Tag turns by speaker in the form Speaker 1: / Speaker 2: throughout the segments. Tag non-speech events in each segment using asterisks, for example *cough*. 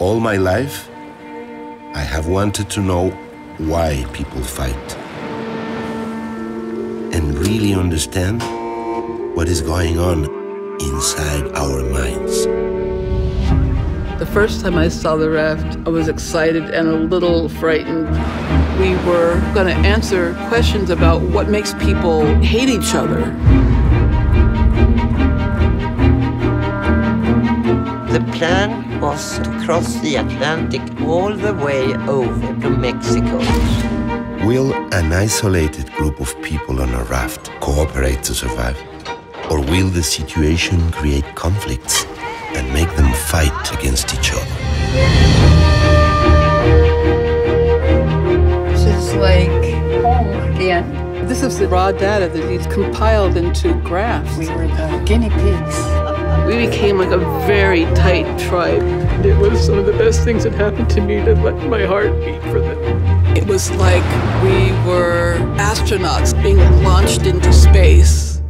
Speaker 1: All my life, I have wanted to know why people fight and really understand what is going on inside our minds.
Speaker 2: The first time I saw the raft, I was excited and a little frightened. We were going to answer questions about what makes people hate each other.
Speaker 3: The plan was to cross the Atlantic all the way over to Mexico.
Speaker 1: Will an isolated group of people on a raft cooperate to survive? Or will the situation create conflicts and make them fight against each other?
Speaker 2: This is like home again. This is the raw data that he's compiled into graphs.
Speaker 4: We were the guinea pigs.
Speaker 2: We became like a very tight tribe. It was some of the best things that happened to me to let my heart beat for them. It was like we were astronauts being launched into space.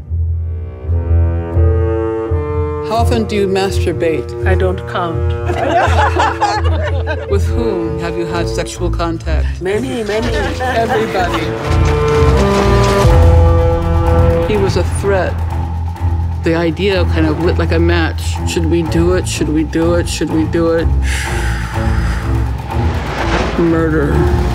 Speaker 2: How often do you masturbate?
Speaker 4: I don't count. *laughs*
Speaker 2: With whom have you had sexual contact?
Speaker 4: Many, many.
Speaker 2: Everybody. He was a threat. The idea kind of lit like a match. Should we do it? Should we do it? Should we do it? *sighs* Murder.